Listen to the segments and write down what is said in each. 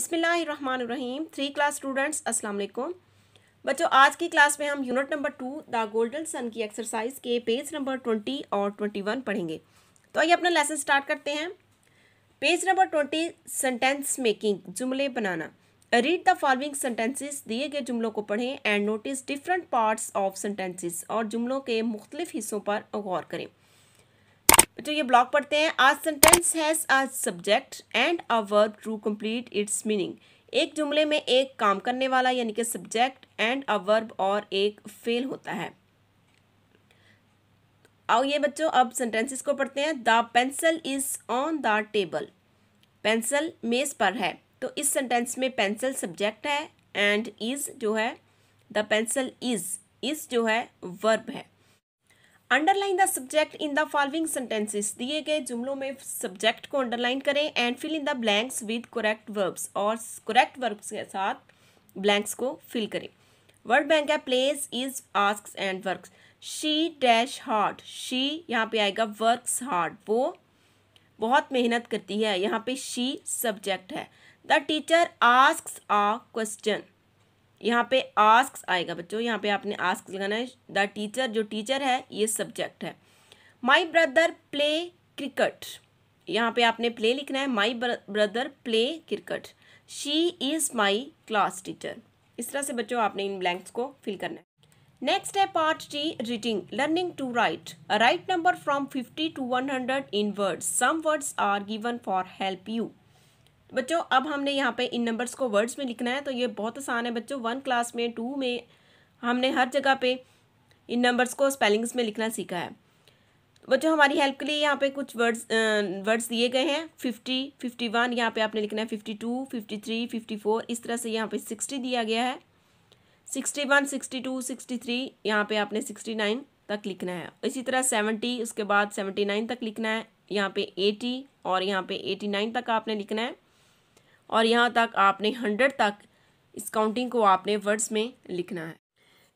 बिस्मिल्लाहिर्रहमानिर्रहीम। Three class students अस्सलाम वालेकुम बच्चों, आज की क्लास में हम unit number two the golden sun की एक्सरसाइज के पेज नंबर ट्वेंटी और ट्वेंटी वन पढ़ेंगे। तो आइए अपना लेसन स्टार्ट करते हैं। Page number twenty sentence making जुमले बनाना। रीड द फॉलोइंग सेंटेंसेस दिए गए जुमलों को पढ़ें and notice different parts of sentences और जुमलों के मुख्तलिफ़ हिस्सों पर गौर करें। तो ये ब्लॉक पढ़ते हैं। आज sentence has a subject and a verb to complete its meaning एक जुमले में एक काम करने वाला, यानी कि सब्जेक्ट एंड अ वर्ब और एक फेल होता है। आओ ये बच्चों, अब सेंटेंसेस को पढ़ते हैं। The pencil is on the table pencil मेज पर है। तो इस सेंटेंस में पेंसिल सब्जेक्ट है एंड इज़ जो है द पेंसिल इज़ इज़ जो है वर्ब है। Underline the subject in the following sentences दिए गए जुमलों में सब्जेक्ट को अंडरलाइन करें and fill in the blanks with correct verbs और करेक्ट वर्ब्स के साथ ब्लैंक्स को फिल करें. वर्ड बैंक है plays is ask and work she dash hard she यहाँ पे आएगा वर्क्स हार्ड वो बहुत मेहनत करती है। यहाँ पे शी सब्जेक्ट है। The teacher ask a question यहाँ पे आस्क आएगा बच्चों, यहाँ पे आपने आस्क लगाना है। द टीचर जो टीचर है, ये सब्जेक्ट है। माई ब्रदर प्ले क्रिकेट यहाँ पे आपने प्ले लिखना है। My brother play cricket she is my class teacher इस तरह से बच्चों, आपने इन ब्लैंक्स को फिल करना है। नेक्स्ट है part T reading learning to write write number from fifty to one hundred in words some words are given for help you बच्चों, अब हमने यहाँ पे इन नंबर्स को वर्ड्स में लिखना है तो ये बहुत आसान है बच्चों। वन क्लास में टू में हमने हर जगह पे इन नंबर्स को स्पेलिंग्स में लिखना सीखा है। बच्चों, हमारी हेल्प के लिए यहाँ पे कुछ वर्ड्स वर्ड्स दिए गए हैं। फिफ्टी फिफ्टी वन यहाँ पर आपने लिखना है। Fifty two fifty three fifty four इस तरह से यहाँ पे सिक्सटी दिया गया है। Sixty one sixty two sixty three यहाँ पर आपने सिक्सटी नाइन तक लिखना है। इसी तरह सेवेंटी उसके बाद सेवेंटी नाइन तक लिखना है। यहाँ पे एटी और यहाँ पे एटी नाइन तक आपने लिखना है। और यहाँ तक आपने हंड्रेड तक इस काउंटिंग को आपने वर्ड्स में लिखना है।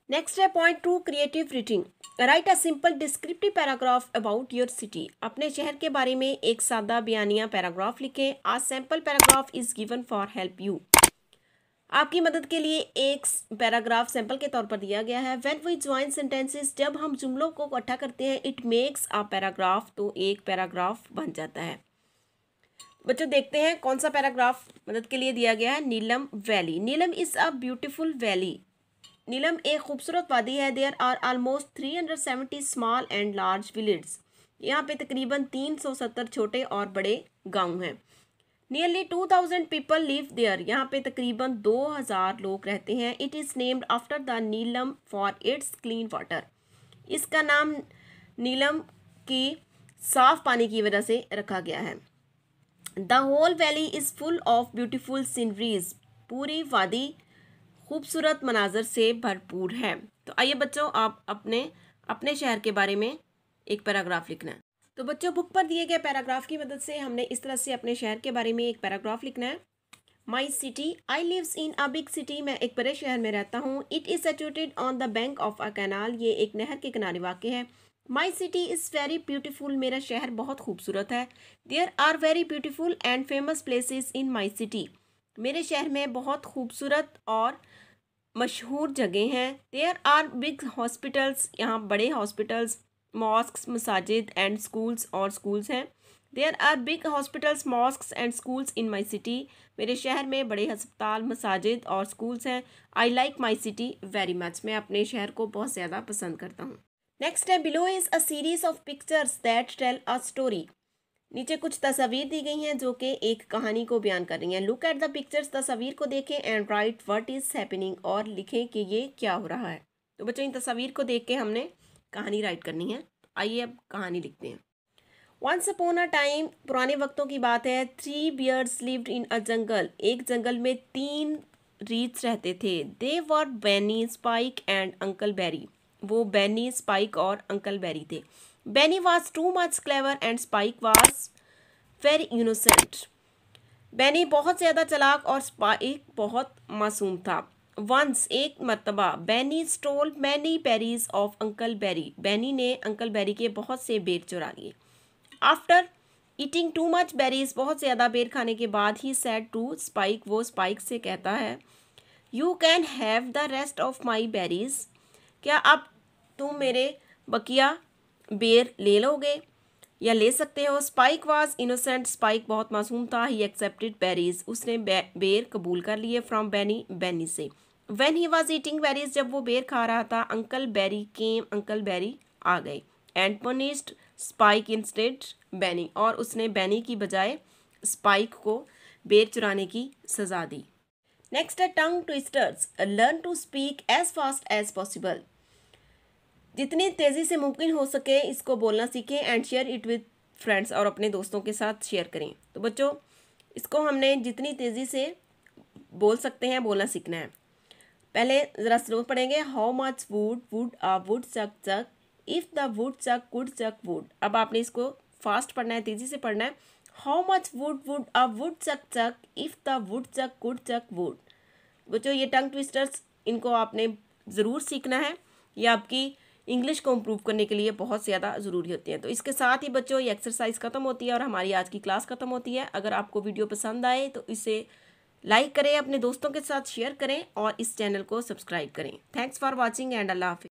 नेक्स्ट है point two creative reading write a simple descriptive paragraph about your city अपने शहर के बारे में एक सादा बयानिया पैराग्राफ लिखें। A sample paragraph is given for help you आपकी मदद के लिए एक पैराग्राफ सैंपल के तौर पर दिया गया है। व्हेन वी ज्वाइन सेंटेंसेस जब हम जुमलों को इकट्ठा करते हैं इट मेक्स अ पैराग्राफ तो एक पैराग्राफ बन जाता है। बच्चों, देखते हैं कौन सा पैराग्राफ मदद के लिए दिया गया है, Neelum valley. Neelum is a beautiful valley. Neelum एक खूबसूरत वादी है। There are almost three hundred seventy small and large village यहाँ पे तकरीबन तीन सौ सत्तर छोटे और बड़े गाँव हैं। Nearly two thousand people live there यहाँ पे तकरीबन दो हज़ार लोग रहते हैं। It is named after the Neelum for its clean water इसका नाम नीलम की साफ़ पानी की वजह से रखा गया है। The whole valley is full of beautiful sceneries पूरी वादी खूबसूरत मनाजर से भरपूर है। तो आइए बच्चों, आप अपने अपने शहर के बारे में एक पैराग्राफ लिखना है। तो बच्चों, बुक पर दिए गए पैराग्राफ की मदद से हमने इस तरह से अपने शहर के बारे में एक पैराग्राफ लिखना है। My city I lives in a big city मैं एक बड़े शहर में रहता हूँ। It is situated on the bank of a canal ये एक नहर के किनारे वाक़ है। My city is very beautiful मेरा शहर बहुत खूबसूरत है. There are very beautiful and famous places in my city मेरे शहर में बहुत खूबसूरत और मशहूर जगह हैं. देयर आर बिग हॉस्पिटल्स यहाँ बड़े हॉस्पिटल्स मॉस्क मसाजिद एंड स्कूल्स और स्कूल्स हैं. There are big hospitals mosque and schools in my city मेरे शहर में बड़े हस्पताल मसाजिद और स्कूल्स हैं. I like my city very much मैं अपने शहर को बहुत ज़्यादा पसंद करता हूँ। नेक्स्ट है below is a series of pictures that tell a story नीचे कुछ तस्वीर दी गई हैं जो कि एक कहानी को बयान कर रही हैं। लुक एट द पिक्चर्स तस्वीर को देखें and write what is happening और लिखें कि ये क्या हो रहा है। तो बच्चों, इन तस्वीर को देख के हमने कहानी राइट करनी है। आइए अब कहानी लिखते हैं। वंस अपोन अ टाइम पुराने वक्तों की बात है three bears lived in a jungle एक जंगल में तीन रीट्स रहते थे। They were Benny Spike and uncle Berry वो बैनी स्पाइक और अंकल बैरी थे। Benny was too much clever and Spike was very innocent Benny बहुत ज़्यादा चलाक और स्पाइक बहुत मासूम था। वंस एक मरतबा Benny stole many berries of uncle Berry Benny ने अंकल बेरी के बहुत से बेर चुरा लिए। After eating too much berries बहुत ज़्यादा बेर खाने के बाद ही सैड टू स्पाइक वो स्पाइक से कहता है you can have the rest of my berries क्या अब तुम मेरे बकिया बेर ले लोगे या ले सकते हो। स्पाइक वाज इनोसेंट स्पाइक बहुत मासूम था। ही एक्सेप्टेड बेरीज उसने बे, बेर कबूल कर लिए फ्रॉम बैनी बैनी से। When he was eating berries जब वो बेर खा रहा था uncle Berry came uncle Berry आ गए and punished Spike instead Benny और उसने बैनी की बजाय स्पाइक को बेर चुराने की सजा दी। नेक्स्ट है tongue twisters learn to speak as fast as possible जितनी तेज़ी से मुमकिन हो सके इसको बोलना सीखें and share it with friends और अपने दोस्तों के साथ शेयर करें। तो बच्चों, इसको हमने जितनी तेज़ी से बोल सकते हैं, बोलना सीखना है। पहले ज़रा स्लो पढ़ेंगे। How much wood would a woodchuck chuck if the woodchuck could chuck wood अब आपने इसको फास्ट पढ़ना है, तेज़ी से पढ़ना है। How much wood would a woodchuck chuck if the woodchuck could chuck wood बच्चों, ये टंग ट्विस्टर्स इनको आपने ज़रूर सीखना है। ये आपकी इंग्लिश को इम्प्रूव करने के लिए बहुत ज़्यादा ज़रूरी होती है। तो इसके साथ ही बच्चों, ये एक्सरसाइज ख़त्म होती है और हमारी आज की क्लास ख़त्म होती है। अगर आपको वीडियो पसंद आए तो इसे लाइक करें, अपने दोस्तों के साथ शेयर करें और इस चैनल को सब्सक्राइब करें। थैंक्स फॉर वॉचिंग एंड अल्लाह हाफि